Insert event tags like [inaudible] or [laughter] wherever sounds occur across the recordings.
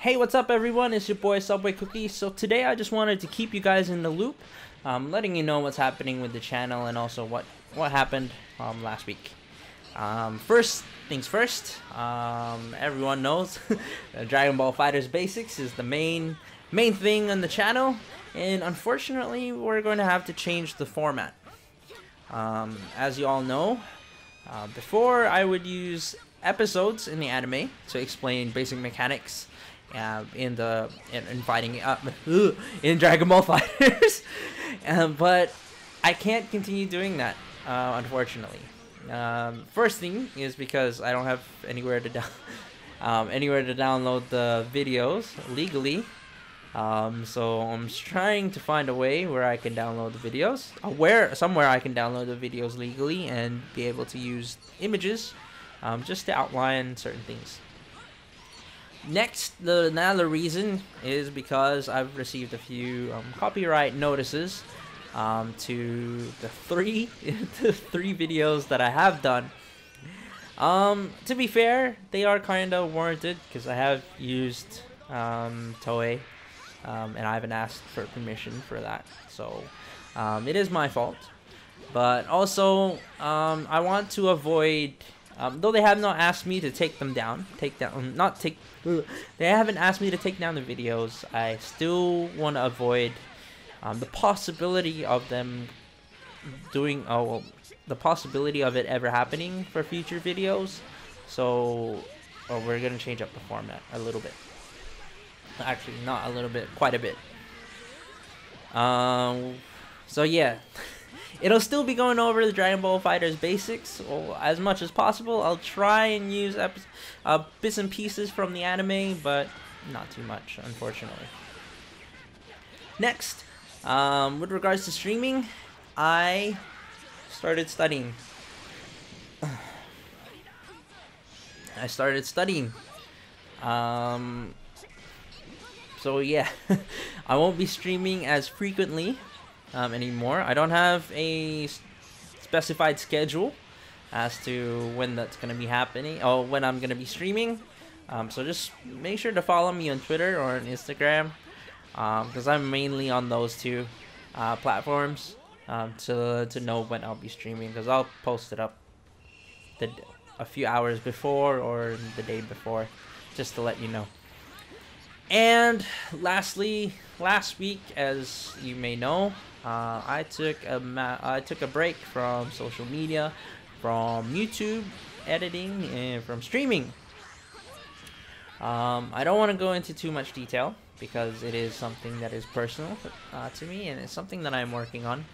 Hey, what's up, everyone? It's your boy Subway Cookie. So today I just wanted to keep you guys in the loop, um, letting you know what's happening with the channel and also what what happened um, last week. Um, first things first, um, everyone knows [laughs] Dragon Ball FighterZ Basics is the main main thing on the channel, and unfortunately, we're going to have to change the format. Um, as you all know, uh, before I would use episodes in the anime to explain basic mechanics uh, in the in, in fighting uh, [laughs] in Dragon Ball [laughs] FighterZ, um, but I can't continue doing that uh, unfortunately. Um, first thing is because I don't have anywhere to [laughs] um, anywhere to download the videos legally. Um, so I'm trying to find a way where I can download the videos, uh, where somewhere I can download the videos legally and be able to use images, um, just to outline certain things. Next, the another reason is because I've received a few um, copyright notices um, to the three [laughs] the three videos that I have done. Um, to be fair, they are kind of warranted because I have used um, Toei, um, and I haven't asked for permission for that, so um, it is my fault. But also, um, I want to avoid, um, though they have not asked me to take them down, take down, not take, [laughs] they haven't asked me to take down the videos. I still want to avoid um, the possibility of them doing oh well, the possibility of it ever happening for future videos. So oh, we're gonna change up the format a little bit. Actually not a little bit quite a bit. Um so yeah [laughs] it'll still be going over the Dragon Ball FighterZ basics well, as much as possible I'll try and use uh, bits and pieces from the anime but not too much unfortunately next um, with regards to streaming, I started studying. [sighs] I started studying. Um, so yeah, [laughs] I won't be streaming as frequently um, anymore. I don't have a specified schedule as to when that's going to be happening or when I'm going to be streaming. Um, so just make sure to follow me on Twitter or on Instagram because um, I'm mainly on those two uh, platforms um, to to know when I'll be streaming because I'll post it up the a few hours before or the day before just to let you know. And lastly, last week, as you may know, uh, I took a I took a break from social media, from YouTube editing, and from streaming. Um, I don't want to go into too much detail because it is something that is personal uh, to me and it's something that I'm working on.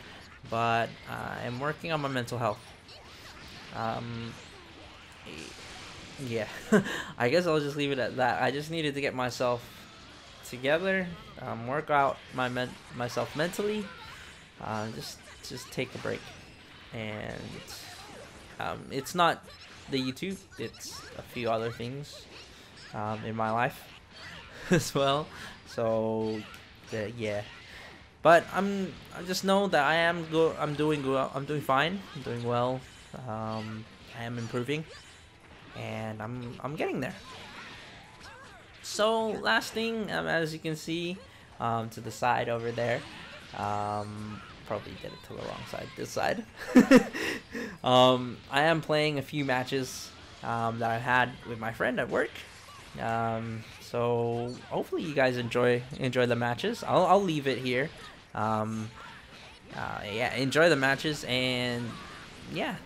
But uh, I'm working on my mental health. Um, yeah, [laughs] I guess I'll just leave it at that. I just needed to get myself together, um, work out my men myself mentally, uh, just just take a break, and um, it's not the YouTube. It's a few other things um, in my life [laughs] as well. So, yeah. But I'm. I just know that I am go. I'm doing good. I'm doing fine. I'm doing well. Um, I am improving, and I'm. I'm getting there. So last thing, um, as you can see, um, to the side over there, um, probably did it to the wrong side. This side. [laughs] um, I am playing a few matches um, that I've had with my friend at work. Um, so hopefully you guys enjoy enjoy the matches. I'll I'll leave it here. Um, uh, yeah, enjoy the matches and yeah.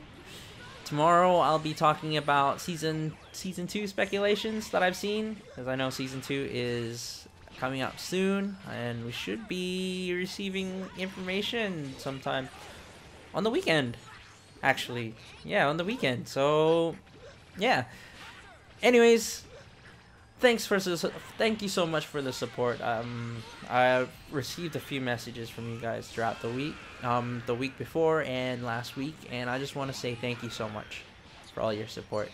Tomorrow I'll be talking about season season two speculations that I've seen, because I know season two is coming up soon, and we should be receiving information sometime on the weekend. Actually, yeah, on the weekend. So, yeah. Anyways, thanks for thank you so much for the support. Um, I received a few messages from you guys throughout the week, um, the week before and last week, and I just want to say thank you so much for all your support.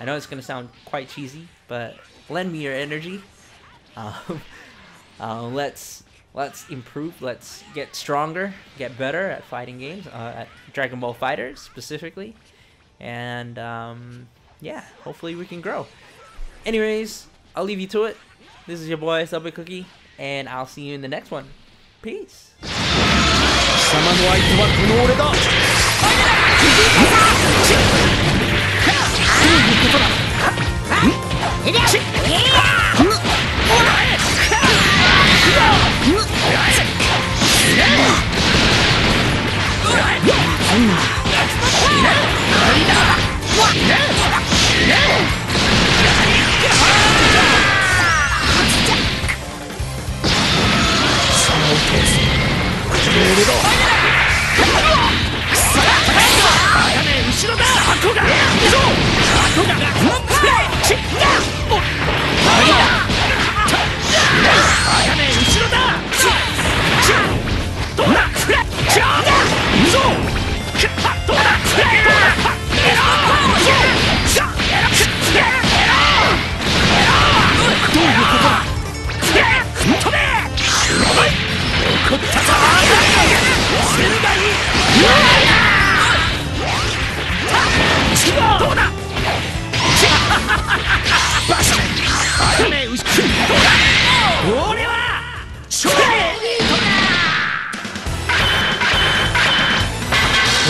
I know it's gonna sound quite cheesy, but lend me your energy. [laughs] Um, uh, let's let's improve. Let's get stronger, get better at fighting games, uh, at Dragon Ball FighterZ specifically, and um, yeah, hopefully we can grow. Anyways, I'll leave you to it. This is your boy Subway Cookie, and I'll see you in the next one. Peace. 貴様の相手はこの俺だ [laughs]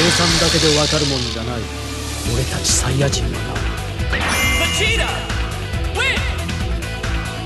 計算だけでわかるもんじゃない。俺たちサイヤ人はな